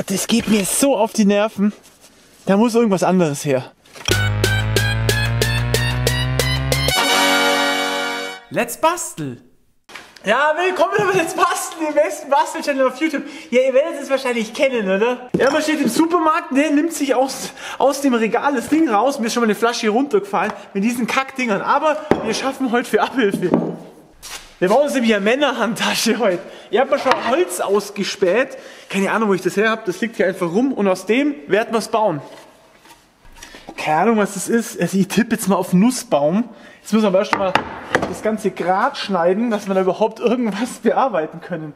Gott, das geht mir so auf die Nerven. Da muss irgendwas anderes her. Let's Bastel. Ja, willkommen bei Let's Basteln, dem besten Bastel-Channel auf YouTube. Ja, ihr werdet es wahrscheinlich kennen, oder? Ja, man steht im Supermarkt, der nimmt sich aus, aus dem Regal das Ding raus. Mir ist schon mal eine Flasche hier runtergefallen mit diesen Kackdingern. Aber wir schaffen heute für Abhilfe. Wir bauen uns nämlich eine Männerhandtasche heute. Ihr habt mal schon Holz ausgespäht. Keine Ahnung, wo ich das her habe. Das liegt hier einfach rum. Und aus dem werden wir es bauen. Keine Ahnung, was das ist. Also ich tippe jetzt mal auf Nussbaum. Jetzt müssen wir aber erst mal das ganze Grad schneiden, dass wir da überhaupt irgendwas bearbeiten können.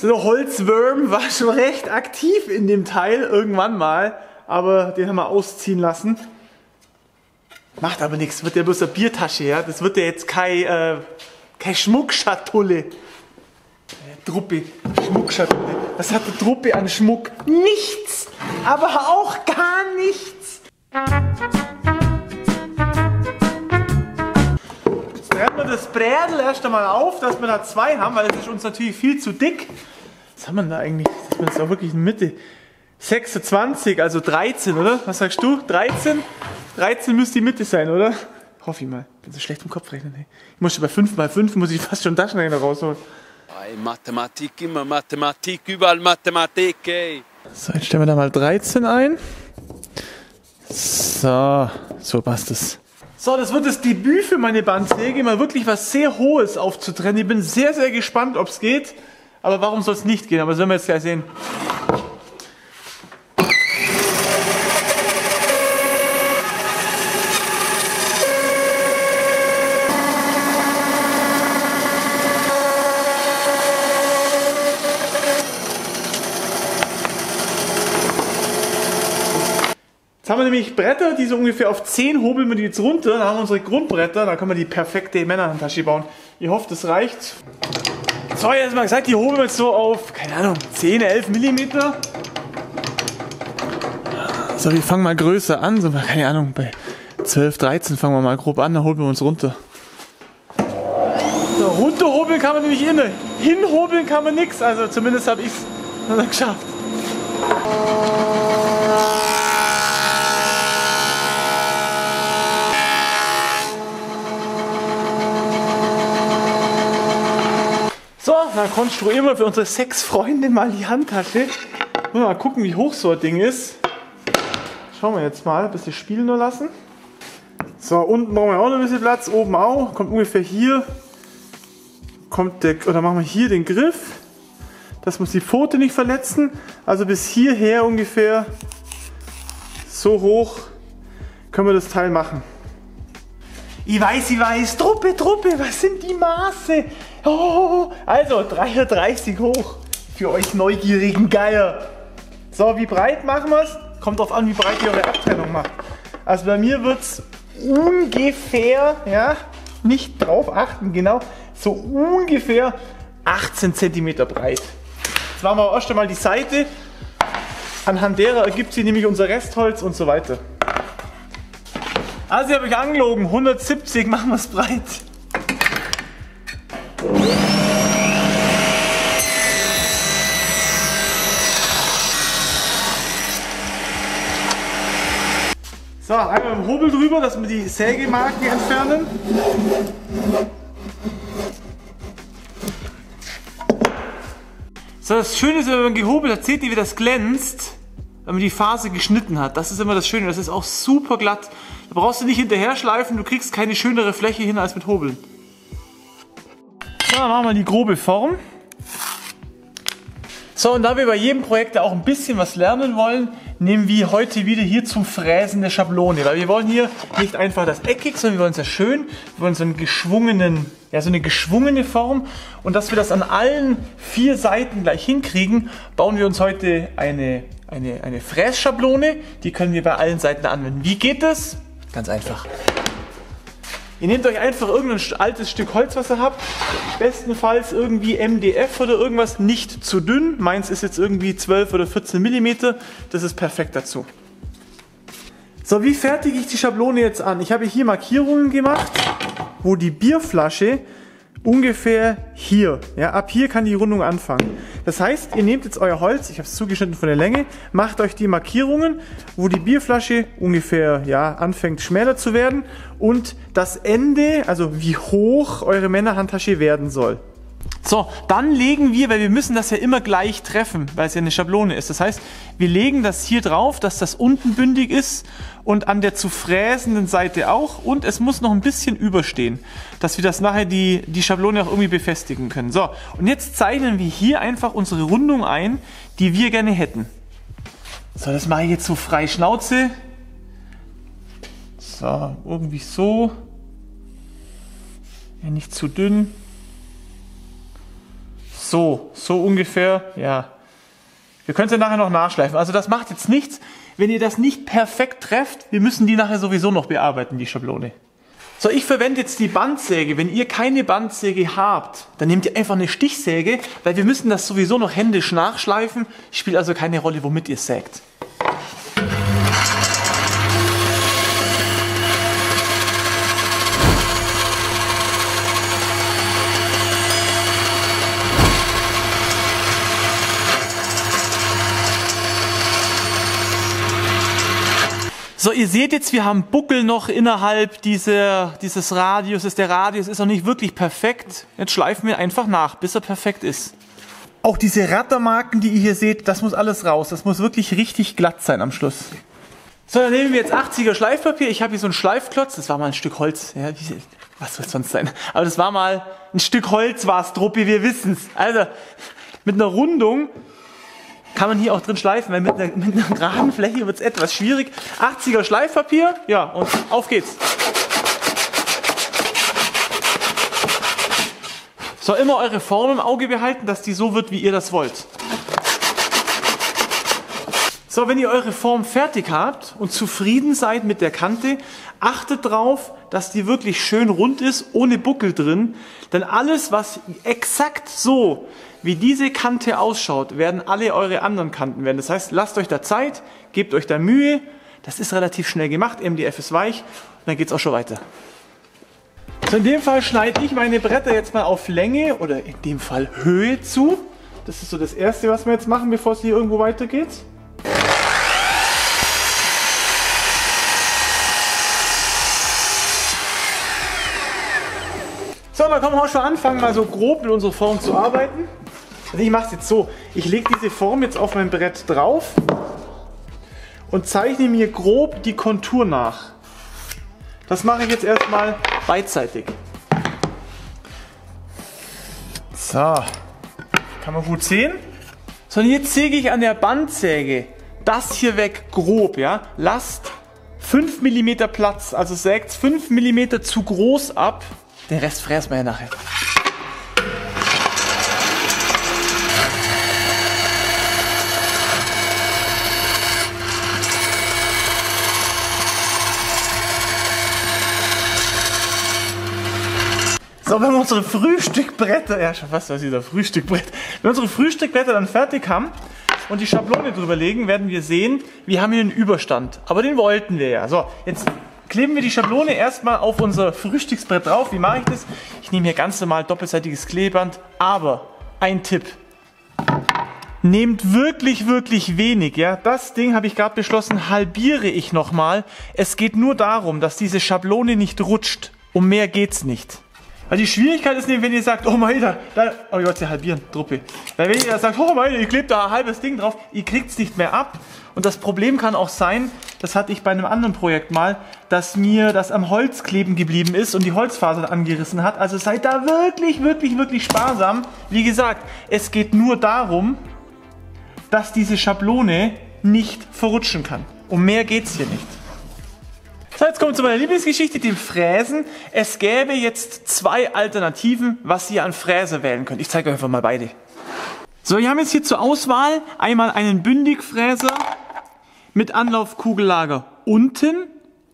So Holzwurm war schon recht aktiv in dem Teil irgendwann mal, aber den haben wir ausziehen lassen. Macht aber nichts, wird ja bloß eine Biertasche, ja. Das wird ja jetzt kein, äh, kein Schmuckschatulle. Äh, Truppe, Schmuckschatulle. Was hat die Truppe an Schmuck? Nichts! Aber auch gar nichts! Jetzt trennen wir das Brädel erst einmal auf, dass wir da zwei haben, weil es ist uns natürlich viel zu dick. Was haben wir denn da eigentlich? Das ist jetzt auch wirklich in Mitte. 26, also 13, oder? Was sagst du? 13? 13 müsste die Mitte sein, oder? Hoffe ich mal. Bin so schlecht im Kopf rechnen. Ey. Ich muss schon bei 5 mal 5 muss ich fast schon Taschenrechner rausholen. Ay, Mathematik, immer Mathematik, überall Mathematik, ey. So, jetzt stellen wir da mal 13 ein. So, so passt es. So, das wird das Debüt für meine Bandsäge, mal wirklich was sehr Hohes aufzutrennen. Ich bin sehr, sehr gespannt, ob es geht. Aber warum soll es nicht gehen? Aber das werden wir jetzt gleich sehen. Jetzt haben wir nämlich Bretter, die so ungefähr auf 10 hobeln wir die jetzt runter. Dann haben wir unsere Grundbretter, dann können wir die perfekte Männerhandtasche bauen. Ich hoffe, das reicht. So, jetzt mal gesagt, die hobeln wir jetzt so auf, keine Ahnung, 10, 11 Millimeter. So, wir fangen mal größer an, so, keine Ahnung, bei 12, 13 fangen wir mal grob an, dann holen wir uns runter. So, runterhobeln kann man nämlich immer. Hinhobeln kann man nichts, also zumindest habe ich es geschafft. So, dann konstruieren wir für unsere sechs Freunde mal die Handtasche. Mal, gucken, wie hoch so ein Ding ist. Schauen wir jetzt mal, ein bisschen spielen nur lassen. So, unten brauchen wir auch noch ein bisschen Platz, oben auch. Kommt ungefähr hier. Kommt der, oder machen wir hier den Griff, dass wir uns die Pfote nicht verletzen. Also bis hierher ungefähr so hoch können wir das Teil machen. Ich weiß, ich weiß, Truppe, Truppe, was sind die Maße? Oh, also 33 hoch für euch neugierigen Geier. So, wie breit machen wir es? Kommt drauf an, wie breit ihr eure Abtrennung macht. Also bei mir wird es ungefähr, ja, nicht drauf achten, genau, so ungefähr 18 cm breit. Jetzt machen wir erst einmal die Seite. Anhand derer ergibt sich nämlich unser Restholz und so weiter. Also ich habe euch angelogen, 170 machen wir es breit. So, einmal mit dem Hobel drüber, dass wir die Sägemarken entfernen. So, das Schöne ist, wenn man gehobelt hat, seht ihr, wie das glänzt, wenn man die Phase geschnitten hat. Das ist immer das Schöne, das ist auch super glatt. Da brauchst du nicht hinterher schleifen, du kriegst keine schönere Fläche hin als mit Hobeln. Dann machen wir die grobe Form. So, und da wir bei jedem Projekt auch ein bisschen was lernen wollen, nehmen wir heute wieder hier zum Fräsen eine Schablone. Weil wir wollen hier nicht einfach das eckig, sondern wir wollen es ja schön. Wir wollen so einen geschwungenen, ja, so eine geschwungene Form. Und dass wir das an allen vier Seiten gleich hinkriegen, bauen wir uns heute eine, eine, eine Frässchablone. Die können wir bei allen Seiten anwenden. Wie geht das? Ganz einfach. Ihr nehmt euch einfach irgendein altes Stück Holz, was ihr habt. Bestenfalls irgendwie MDF oder irgendwas, nicht zu dünn. Meins ist jetzt irgendwie 12 oder 14 mm. Das ist perfekt dazu. So, wie fertige ich die Schablone jetzt an? Ich habe hier Markierungen gemacht, wo die Bierflasche ungefähr hier, ja, ab hier kann die Rundung anfangen. Das heißt, ihr nehmt jetzt euer Holz, ich habe es zugeschnitten von der Länge, macht euch die Markierungen, wo die Bierflasche ungefähr, ja, anfängt schmäler zu werden und das Ende, also wie hoch eure Männerhandtasche werden soll. So, dann legen wir, weil wir müssen das ja immer gleich treffen, weil es ja eine Schablone ist. Das heißt, wir legen das hier drauf, dass das unten bündig ist und an der zu fräsenden Seite auch und es muss noch ein bisschen überstehen, dass wir das nachher die, die Schablone auch irgendwie befestigen können. So, und jetzt zeichnen wir hier einfach unsere Rundung ein, die wir gerne hätten. So, das mache ich jetzt so frei Schnauze. So, irgendwie so. Ja, nicht zu dünn. So, so ungefähr, ja. Wir können es ja nachher noch nachschleifen. Also das macht jetzt nichts, wenn ihr das nicht perfekt trefft. Wir müssen die nachher sowieso noch bearbeiten, die Schablone. So, ich verwende jetzt die Bandsäge. Wenn ihr keine Bandsäge habt, dann nehmt ihr einfach eine Stichsäge, weil wir müssen das sowieso noch händisch nachschleifen. Spielt also keine Rolle, womit ihr sägt. So, ihr seht jetzt, wir haben Buckel noch innerhalb dieser, dieses Radius. Der Radius ist noch nicht wirklich perfekt. Jetzt schleifen wir einfach nach, bis er perfekt ist. Auch diese Rattermarken, die ihr hier seht, das muss alles raus. Das muss wirklich richtig glatt sein am Schluss. So, dann nehmen wir jetzt 80er Schleifpapier. Ich habe hier so einen Schleifklotz. Das war mal ein Stück Holz. Ja, was soll es sonst sein? Aber das war mal ein Stück Holz, war es, Truppi, wir wissen's. Also, mit einer Rundung kann man hier auch drin schleifen, weil mit einer, mit einer geraden Fläche wird es etwas schwierig. 80er Schleifpapier, ja, und auf geht's. So, immer eure Form im Auge behalten, dass die so wird, wie ihr das wollt. So, wenn ihr eure Form fertig habt und zufrieden seid mit der Kante, achtet darauf, dass die wirklich schön rund ist, ohne Buckel drin. Denn alles, was exakt so wie diese Kante ausschaut, werden alle eure anderen Kanten werden. Das heißt, lasst euch da Zeit, gebt euch da Mühe. Das ist relativ schnell gemacht. MDF ist weich und dann geht es auch schon weiter. So, in dem Fall schneide ich meine Bretter jetzt mal auf Länge oder in dem Fall Höhe zu. Das ist so das Erste, was wir jetzt machen, bevor es hier irgendwo weitergeht. So, dann können wir auch schon anfangen, mal so grob mit unserer Form zu arbeiten. Also ich mache es jetzt so, ich lege diese Form jetzt auf mein Brett drauf und zeichne mir grob die Kontur nach. Das mache ich jetzt erstmal beidseitig. So, kann man gut sehen. So, und jetzt säge ich an der Bandsäge das hier weg grob, ja. Lasst 5 mm Platz, also sägt 5 mm zu groß ab. Den Rest fressen wir ja nachher. So, wenn wir unsere Frühstückbretter, ja schon fast was dieser Frühstückbrett, wenn wir unsere Frühstückbretter dann fertig haben und die Schablone drüber legen, werden wir sehen, wir haben hier einen Überstand. Aber den wollten wir ja. So, jetzt kleben wir die Schablone erstmal auf unser Frühstücksbrett drauf. Wie mache ich das? Ich nehme hier ganz normal doppelseitiges Klebeband, aber ein Tipp. Nehmt wirklich, wirklich wenig, ja. Das Ding habe ich gerade beschlossen, halbiere ich nochmal. Es geht nur darum, dass diese Schablone nicht rutscht. Um mehr geht's nicht. Weil die Schwierigkeit ist nämlich, wenn ihr sagt, oh mein da, oh ich wollte sie halbieren, Truppe. Weil wenn ihr sagt, oh mein ich klebe da ein halbes Ding drauf, ihr kriegt es nicht mehr ab. Und das Problem kann auch sein, das hatte ich bei einem anderen Projekt mal, dass mir das am Holz kleben geblieben ist und die Holzfaser angerissen hat. Also seid da wirklich, wirklich, wirklich sparsam. Wie gesagt, es geht nur darum, dass diese Schablone nicht verrutschen kann. Um mehr geht es hier nicht. So, jetzt kommen wir zu meiner Lieblingsgeschichte, dem Fräsen. Es gäbe jetzt zwei Alternativen, was ihr an Fräse wählen könnt. Ich zeige euch einfach mal beide. So, wir haben jetzt hier zur Auswahl einmal einen Bündigfräser mit Anlaufkugellager unten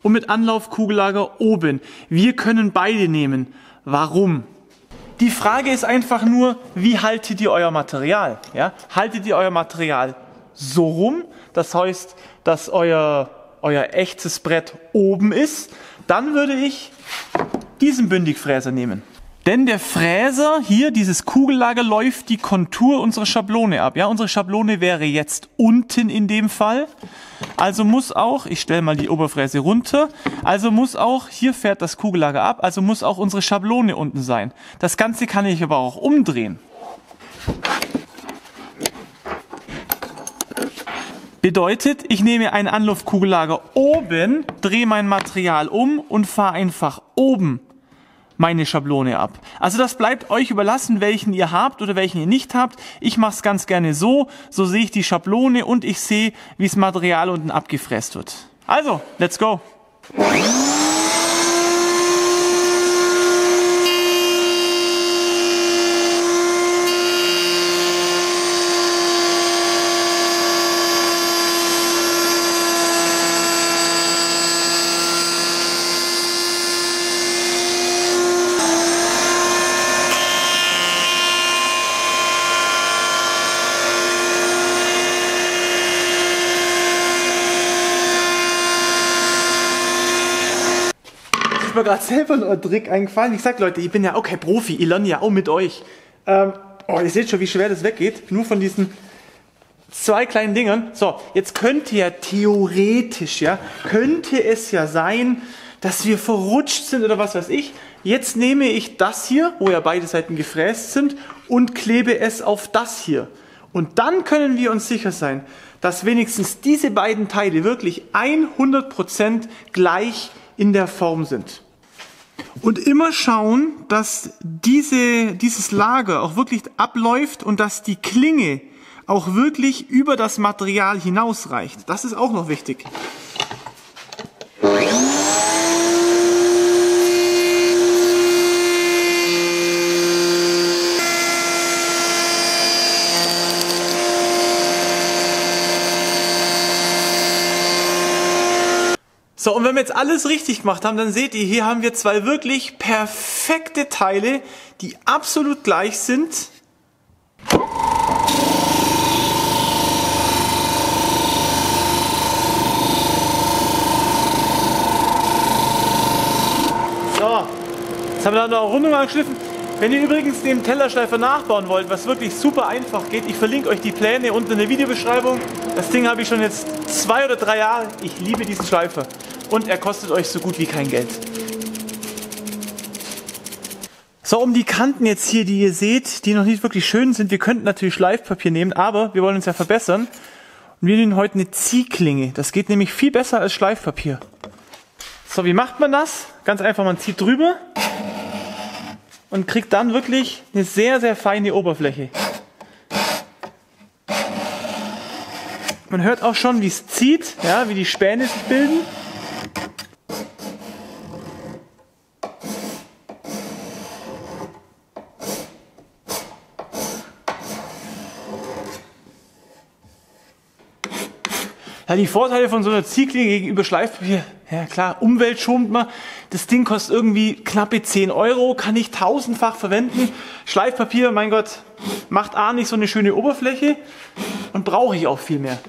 und mit Anlaufkugellager oben. Wir können beide nehmen. Warum? Die Frage ist einfach nur, wie haltet ihr euer Material? Ja? Haltet ihr euer Material so rum, das heißt, dass euer euer echtes Brett oben ist, dann würde ich diesen Bündigfräser nehmen. Denn der Fräser hier, dieses Kugellager, läuft die Kontur unserer Schablone ab. Ja, unsere Schablone wäre jetzt unten in dem Fall. Also muss auch, ich stelle mal die Oberfräse runter, also muss auch, hier fährt das Kugellager ab, also muss auch unsere Schablone unten sein. Das Ganze kann ich aber auch umdrehen. Bedeutet, ich nehme ein Anluftkugellager oben, drehe mein Material um und fahre einfach oben meine Schablone ab. Also das bleibt euch überlassen, welchen ihr habt oder welchen ihr nicht habt. Ich mache es ganz gerne so. So sehe ich die Schablone und ich sehe, wie das Material unten abgefräst wird. Also, let's go. Gerade selber noch ein Trick eingefallen. Ich sag Leute, ich bin ja auch kein Profi, ich lerne ja auch mit euch. Ähm, oh, ihr seht schon, wie schwer das weggeht. Nur von diesen zwei kleinen Dingern. So, jetzt könnte ja theoretisch, ja, könnte es ja sein, dass wir verrutscht sind oder was weiß ich. Jetzt nehme ich das hier, wo ja beide Seiten gefräst sind, und klebe es auf das hier. Und dann können wir uns sicher sein, dass wenigstens diese beiden Teile wirklich 100% gleich in der Form sind. Und immer schauen, dass diese, dieses Lager auch wirklich abläuft und dass die Klinge auch wirklich über das Material hinausreicht. Das ist auch noch wichtig. So, und wenn wir jetzt alles richtig gemacht haben, dann seht ihr, hier haben wir zwei wirklich perfekte Teile, die absolut gleich sind. So, jetzt haben wir da noch eine Rundung angeschliffen. Wenn ihr übrigens den Tellerschleifer nachbauen wollt, was wirklich super einfach geht, ich verlinke euch die Pläne unten in der Videobeschreibung. Das Ding habe ich schon jetzt zwei oder drei Jahre. Ich liebe diesen Schleifer und er kostet euch so gut wie kein Geld. So, um die Kanten jetzt hier, die ihr seht, die noch nicht wirklich schön sind, wir könnten natürlich Schleifpapier nehmen, aber wir wollen uns ja verbessern. Und wir nehmen heute eine Ziehklinge. Das geht nämlich viel besser als Schleifpapier. So, wie macht man das? Ganz einfach, man zieht drüber und kriegt dann wirklich eine sehr, sehr feine Oberfläche. Man hört auch schon, wie es zieht, ja, wie die Späne sich bilden. Ja, die Vorteile von so einer Ziehklinge gegenüber Schleifpapier, ja klar, Umwelt schont man. Das Ding kostet irgendwie knappe 10 Euro, kann ich tausendfach verwenden. Schleifpapier, mein Gott, macht A nicht so eine schöne Oberfläche und brauche ich auch viel mehr.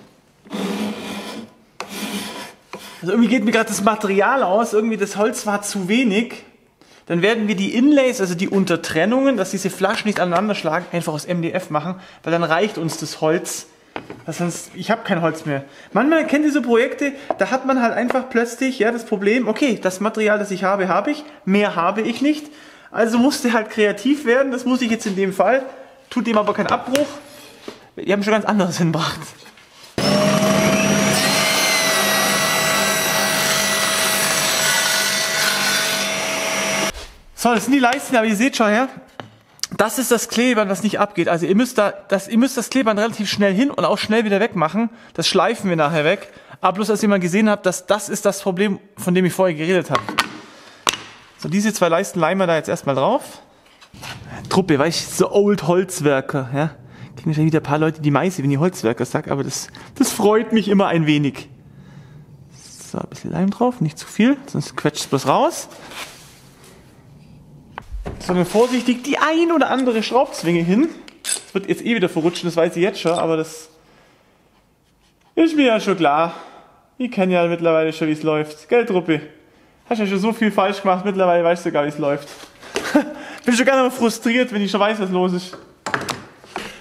Also irgendwie geht mir gerade das Material aus, irgendwie das Holz war zu wenig. Dann werden wir die Inlays, also die Untertrennungen, dass diese Flaschen nicht aneinander schlagen, einfach aus MDF machen, weil dann reicht uns das Holz sonst, ich habe kein Holz mehr. Manchmal kennt ihr so Projekte, da hat man halt einfach plötzlich ja das Problem, okay, das Material, das ich habe, habe ich, mehr habe ich nicht. Also musste halt kreativ werden, das muss ich jetzt in dem Fall. Tut dem aber keinen Abbruch. Die haben schon ganz anderes hinbracht. So, das sind die Leisten, aber ihr seht schon her, das ist das Klebern, was nicht abgeht. Also ihr müsst, da, das, ihr müsst das Klebern relativ schnell hin und auch schnell wieder wegmachen. Das schleifen wir nachher weg. Aber bloß, als ihr mal gesehen habt, dass das ist das Problem, von dem ich vorher geredet habe. So, diese zwei Leisten leimen wir da jetzt erstmal drauf. Truppe, weil ich so Old Holzwerker, ja. Kriegen schon wieder ein paar Leute die Meise, wenn ich Holzwerker sag, aber das, das freut mich immer ein wenig. So, ein bisschen Leim drauf, nicht zu viel, sonst quetscht es bloß raus sondern vorsichtig die ein oder andere Schraubzwinge hin. Das wird jetzt eh wieder verrutschen, das weiß ich jetzt schon, aber das ist mir ja schon klar. Ich kenne ja mittlerweile schon, wie es läuft. Gell, Truppe? Hast ja schon so viel falsch gemacht, mittlerweile weißt du gar, wie es läuft. Bin schon gar nicht mehr frustriert, wenn ich schon weiß, was los ist.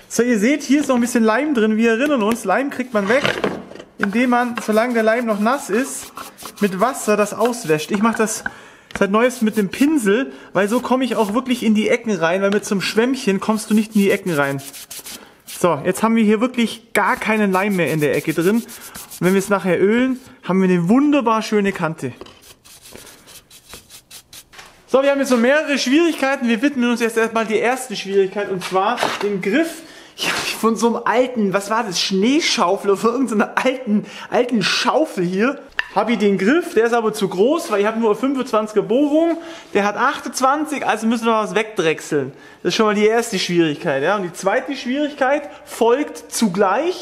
So, ihr seht, hier ist noch ein bisschen Leim drin. Wir erinnern uns, Leim kriegt man weg, indem man, solange der Leim noch nass ist, mit Wasser das auswäscht. Ich mache das seit neuestem mit dem Pinsel, weil so komme ich auch wirklich in die Ecken rein, weil mit so einem Schwämmchen kommst du nicht in die Ecken rein. So, jetzt haben wir hier wirklich gar keinen Leim mehr in der Ecke drin. Und wenn wir es nachher ölen, haben wir eine wunderbar schöne Kante. So, wir haben jetzt so mehrere Schwierigkeiten. Wir widmen uns jetzt erstmal die erste Schwierigkeit und zwar den Griff. Ich habe von so einem alten, was war das, Schneeschaufel oder von irgendeiner alten, alten Schaufel hier habe ich den Griff, der ist aber zu groß, weil ich habe nur 25er Bohrung, der hat 28, also müssen wir was wegdrechseln. Das ist schon mal die erste Schwierigkeit. Ja? Und die zweite Schwierigkeit folgt zugleich.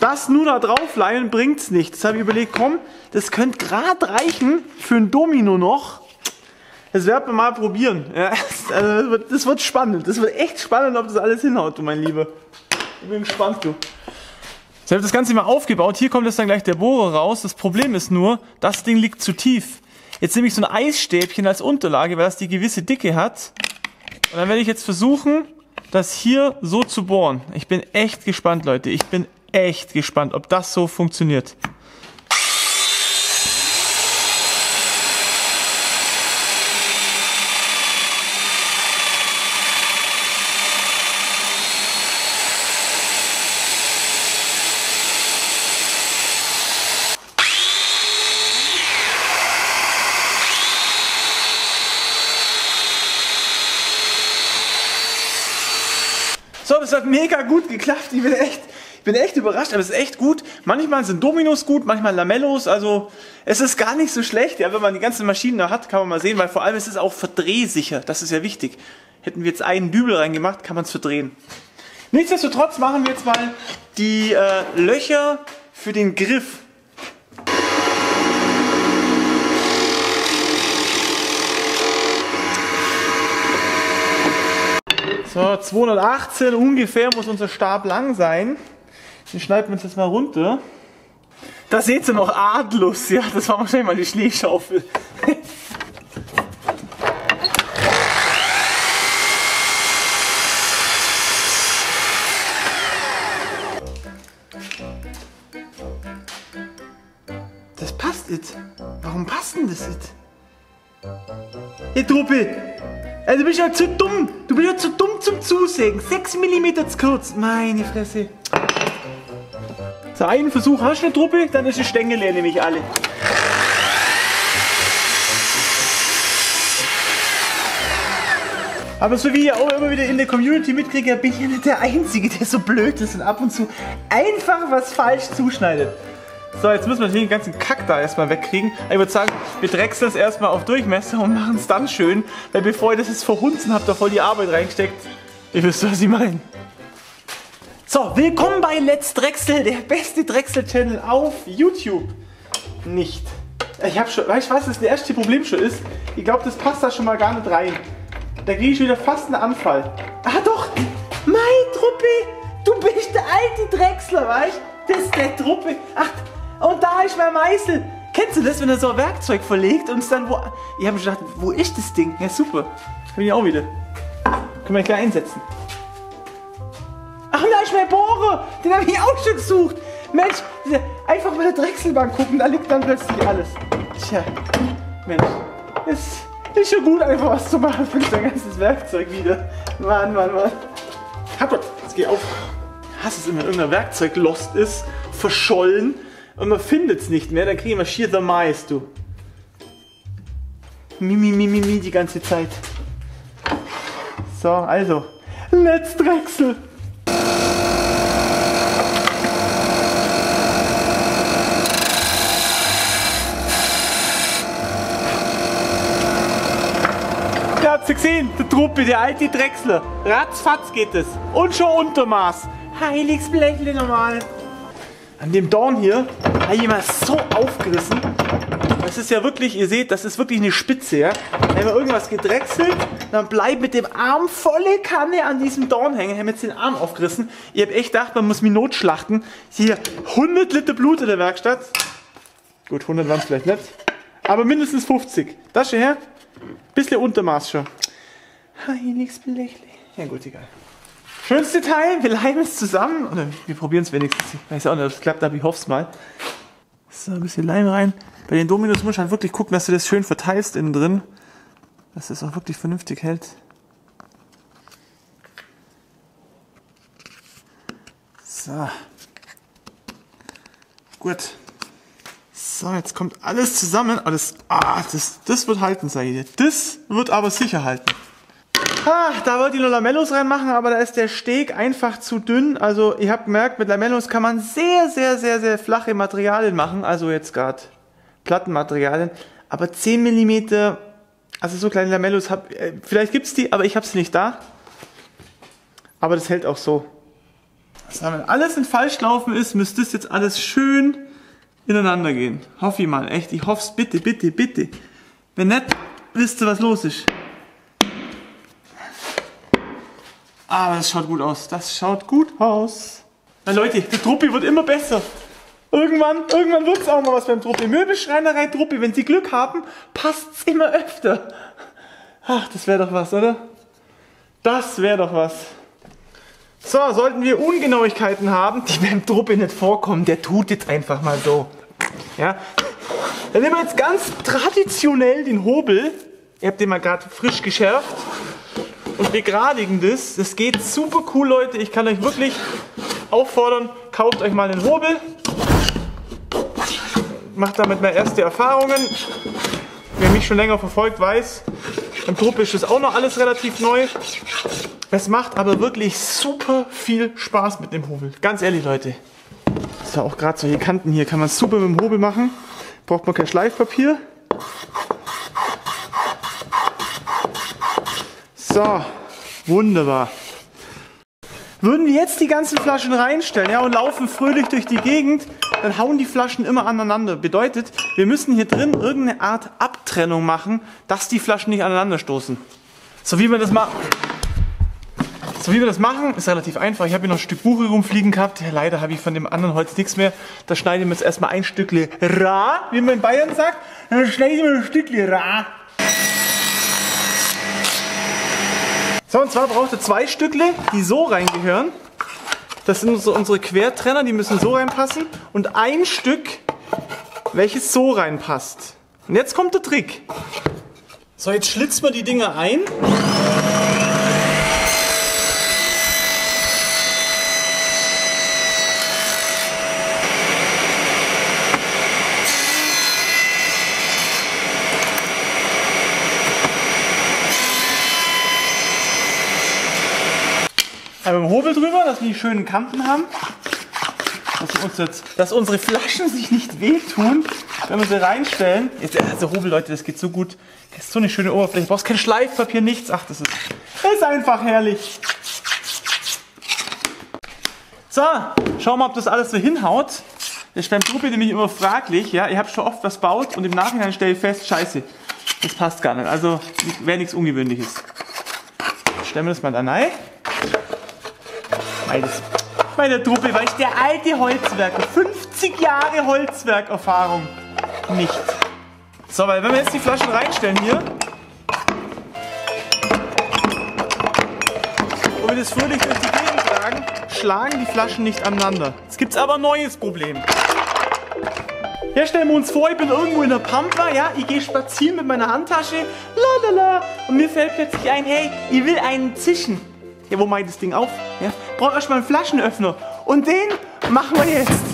Das nur da drauf leihen bringt es nicht. Das habe ich überlegt, komm, das könnte gerade reichen für ein Domino noch. Das werden wir mal probieren. Ja, also das, wird, das wird spannend. Das wird echt spannend, ob das alles hinhaut, du mein Lieber. Ich bin gespannt, du. Ich habe das Ganze mal aufgebaut. Hier kommt jetzt dann gleich der Bohrer raus. Das Problem ist nur, das Ding liegt zu tief. Jetzt nehme ich so ein Eisstäbchen als Unterlage, weil das die gewisse Dicke hat. Und dann werde ich jetzt versuchen, das hier so zu bohren. Ich bin echt gespannt, Leute. Ich bin echt gespannt, ob das so funktioniert. So, das hat mega gut geklappt. Ich bin echt, ich bin echt überrascht, aber es ist echt gut. Manchmal sind Dominos gut, manchmal Lamellos. Also es ist gar nicht so schlecht. Ja, wenn man die ganzen Maschinen da hat, kann man mal sehen, weil vor allem ist es auch verdrehsicher. Das ist ja wichtig. Hätten wir jetzt einen Dübel reingemacht, kann man es verdrehen. Nichtsdestotrotz machen wir jetzt mal die äh, Löcher für den Griff. So, 218 ungefähr muss unser Stab lang sein. Den schneiden wir uns jetzt mal runter. Da seht ihr noch Adlus, ja, das war wahrscheinlich mal die Schneeschaufel. Das passt jetzt. Warum passt denn das jetzt? Hey Truppe, also du bist ja zu dumm. Du bist ja zu dumm zum Zusägen. 6 mm zu kurz. Meine Fresse. So, einen Versuch hast du eine Truppe, dann ist die Stängel leer, nämlich alle. Aber so wie ich auch immer wieder in der Community mitkriege, bin ich ja nicht der Einzige, der so blöd ist und ab und zu einfach was falsch zuschneidet. So, jetzt müssen wir den ganzen Kack da erstmal wegkriegen. Ich würde sagen, wir drechseln es erstmal auf Durchmesser und machen es dann schön. Weil bevor ihr das jetzt verhunzen habt, da voll die Arbeit reingesteckt. Ihr wisst, was ich meine. So, willkommen bei Let's Drechsel, der beste Drechsel-Channel auf YouTube. Nicht. Ich hab schon, weißt du was, das erste Problem schon ist? Ich glaube, das passt da schon mal gar nicht rein. Da kriege ich wieder fast einen Anfall. Ah doch, mein Truppe, du bist der alte Drechsler, weißt du? Das ist der Truppe. Ach, und da ist mein Meißel. Kennst du das, wenn er so ein Werkzeug verlegt und es dann wo... Ich habe mir gedacht, wo ist das Ding? Ja, super. Bin ich auch wieder. Können wir gleich einsetzen. Ach, da ist mein Bohrer. Den habe ich auch schon gesucht. Mensch, einfach mal der Drechselbank gucken, da liegt dann plötzlich alles. Tja, Mensch, ist, ist schon gut, einfach was zu machen für sein ganzes Werkzeug wieder. Mann, Mann, Mann. Gott, jetzt geh auf. Hasse es immer, irgendein Werkzeug lost ist, verschollen und man findet es nicht mehr, dann kriegen wir schier the Mais, du. Mimi, Mimi, Mimi die ganze Zeit. So, also, let's Drechsel. Ihr habt gesehen, der Truppe, der alte Drechsler. Ratzfatz geht es. Und schon Untermaß. Heiliges Blechle normal. An dem Dorn hier ich mal so aufgerissen. Das ist ja wirklich, ihr seht, das ist wirklich eine Spitze, ja. Da haben wir irgendwas gedrechselt dann bleib mit dem Arm volle Kanne an diesem Dorn hängen. Ich habe jetzt den Arm aufgerissen. Ich habe echt gedacht, man muss mich notschlachten. Hier 100 Liter Blut in der Werkstatt. Gut, 100 waren es vielleicht nicht. Aber mindestens 50. Das schon her? Bisschen Untermaß schon. Hier nichts belächlich. Ja gut, egal. Schönste Teil, wir leimen es zusammen. Oder wir probieren es wenigstens. Ich weiß auch nicht, ob es klappt, aber ich hoffe es mal. So, ein bisschen Leim rein. Bei den Dominos muss man halt wirklich gucken, dass du das schön verteilst innen drin. Dass das auch wirklich vernünftig hält. So. Gut. So, jetzt kommt alles zusammen. Alles, ah, das, das wird halten, sag ich dir. Das wird aber sicher halten. Ah, da wollte ich nur Lamellos reinmachen, aber da ist der Steg einfach zu dünn. Also ihr habt gemerkt, mit Lamellos kann man sehr, sehr, sehr, sehr flache Materialien machen. Also jetzt gerade Plattenmaterialien. Aber 10 mm, also so kleine Lamellos, hab, äh, vielleicht gibt's die, aber ich habe sie nicht da. Aber das hält auch so. Also wenn alles in Falschlaufen ist, müsste das jetzt alles schön ineinander gehen. Hoffe ich mal, echt. Ich hoffe es bitte, bitte, bitte. Wenn nicht, wisst ihr, was los ist. Aber das schaut gut aus. Das schaut gut aus. Na Leute, der Truppi wird immer besser. Irgendwann, irgendwann wird es auch mal was beim Truppi. Möbelschreinerei Truppi, wenn sie Glück haben, passt es immer öfter. Ach, das wäre doch was, oder? Das wäre doch was. So, sollten wir Ungenauigkeiten haben, die beim Truppi nicht vorkommen, der tut jetzt einfach mal so. Ja? Dann nehmen wir jetzt ganz traditionell den Hobel. Ihr habt den mal gerade frisch geschärft und begradigen das. Das geht super cool, Leute. Ich kann euch wirklich auffordern, kauft euch mal den Hobel. Macht damit mal erste Erfahrungen. Wer mich schon länger verfolgt, weiß, im Trupp ist das auch noch alles relativ neu. Es macht aber wirklich super viel Spaß mit dem Hobel. Ganz ehrlich, Leute. Das ist ja auch gerade solche Kanten hier. Kann man super mit dem Hobel machen. Braucht man kein Schleifpapier. So, wunderbar. Würden wir jetzt die ganzen Flaschen reinstellen ja, und laufen fröhlich durch die Gegend, dann hauen die Flaschen immer aneinander. Bedeutet, wir müssen hier drin irgendeine Art Abtrennung machen, dass die Flaschen nicht aneinander stoßen. So wie wir das machen. So wie wir das machen, ist relativ einfach. Ich habe hier noch ein Stück Buche rumfliegen gehabt. Leider habe ich von dem anderen Holz nichts mehr. Da schneiden wir jetzt erstmal ein Stückle rar, wie man in Bayern sagt. Dann schneiden wir ein Stückle rar. So, und zwar braucht ihr zwei Stückle, die so reingehören. Das sind so unsere Quertrenner, die müssen so reinpassen. Und ein Stück, welches so reinpasst. Und jetzt kommt der Trick. So, jetzt schlitzen wir die Dinger ein. Einmal mit dem Hobel drüber, dass wir die schönen Kanten haben. Dass, uns jetzt, dass unsere Flaschen sich nicht wehtun, wenn wir sie reinstellen. Jetzt, also Hobel, Leute, das geht so gut. Das ist so eine schöne Oberfläche. Du brauchst kein Schleifpapier, nichts. Ach, das ist, das ist einfach herrlich. So, schauen wir mal, ob das alles so hinhaut. Das ist beim Truppi nämlich immer fraglich. Ja, ihr habt schon oft was baut und im Nachhinein stelle ich fest, scheiße, das passt gar nicht. Also wäre nichts Ungewöhnliches. Stellen wir das mal da rein. Meines, meine Truppe, weil ich der alte Holzwerker, 50 Jahre Holzwerkerfahrung, nicht. So, weil wenn wir jetzt die Flaschen reinstellen hier und wir das fröhlich durch die Gegend tragen, schlagen die Flaschen nicht aneinander. Jetzt gibt es aber ein neues Problem. Ja, stellen wir uns vor, ich bin irgendwo in der Pampa, ja, ich gehe spazieren mit meiner Handtasche, la la la, und mir fällt plötzlich ein, hey, ich will einen zischen. Ja, wo mache ich das Ding auf? Ja, brauche erstmal einen Flaschenöffner. Und den machen wir jetzt.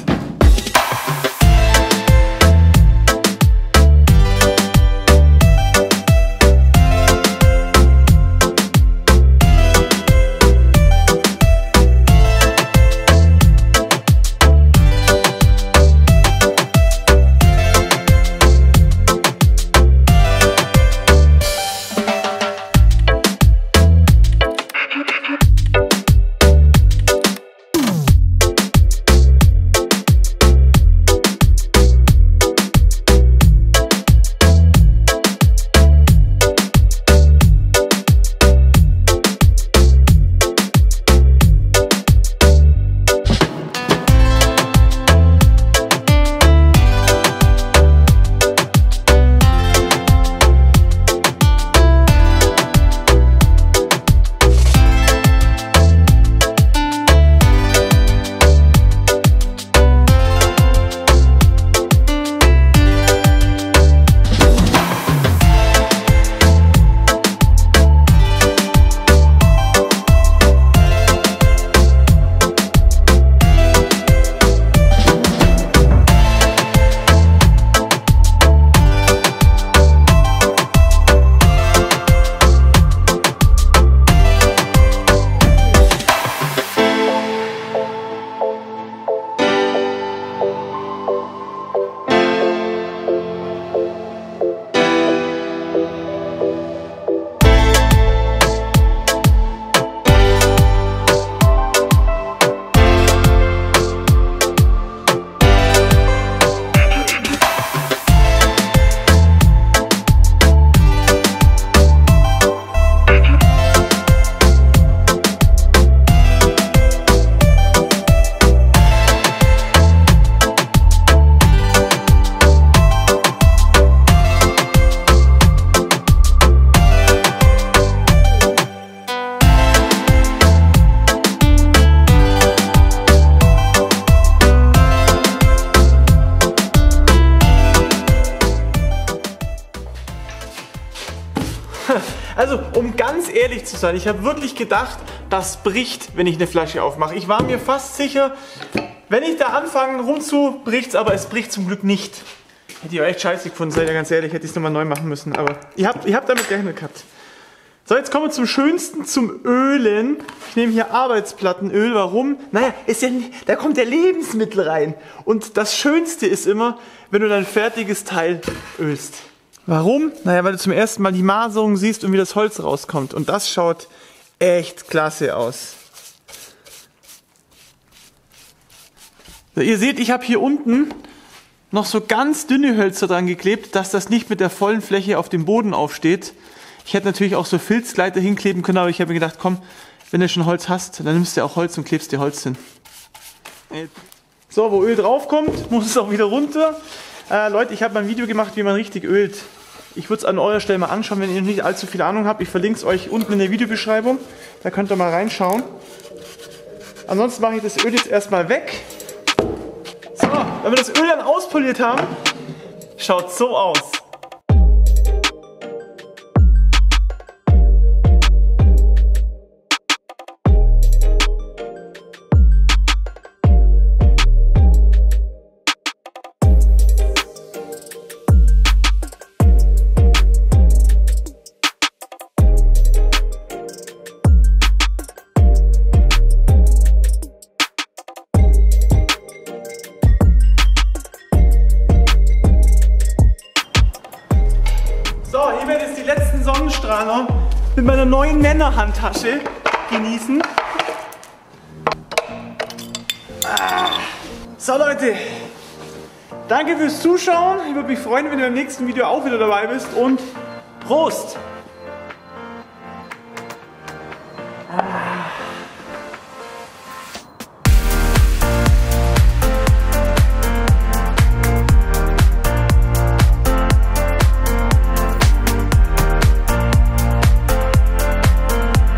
Sein, ich habe wirklich gedacht, das bricht, wenn ich eine Flasche aufmache. Ich war mir fast sicher, wenn ich da anfange rumzu, bricht's, aber es bricht zum Glück nicht. Hätte ich auch echt scheiße gefunden, seid ihr ganz ehrlich, hätte ich es nochmal neu machen müssen. Aber ihr habt, ihr habt damit gerechnet gehabt. So, jetzt kommen wir zum Schönsten, zum Ölen. Ich nehme hier Arbeitsplattenöl. Warum? Naja, ist ja, da kommt der Lebensmittel rein. Und das Schönste ist immer, wenn du dein fertiges Teil ölst. Warum? Naja, weil du zum ersten Mal die Maserung siehst und wie das Holz rauskommt. Und das schaut echt klasse aus. So, ihr seht, ich habe hier unten noch so ganz dünne Hölzer dran geklebt, dass das nicht mit der vollen Fläche auf dem Boden aufsteht. Ich hätte natürlich auch so Filzgleiter hinkleben können, aber ich habe mir gedacht, komm, wenn du schon Holz hast, dann nimmst du auch Holz und klebst dir Holz hin. So, wo Öl draufkommt, muss es auch wieder runter. Äh, Leute, ich habe mal ein Video gemacht, wie man richtig ölt. Ich würde es an eurer Stelle mal anschauen, wenn ihr nicht allzu viel Ahnung habt. Ich verlinke es euch unten in der Videobeschreibung. Da könnt ihr mal reinschauen. Ansonsten mache ich das Öl jetzt erstmal weg. So, wenn wir das Öl dann auspoliert haben, schaut so aus. Fürs Zuschauen. Ich würde mich freuen, wenn du beim nächsten Video auch wieder dabei bist und Prost!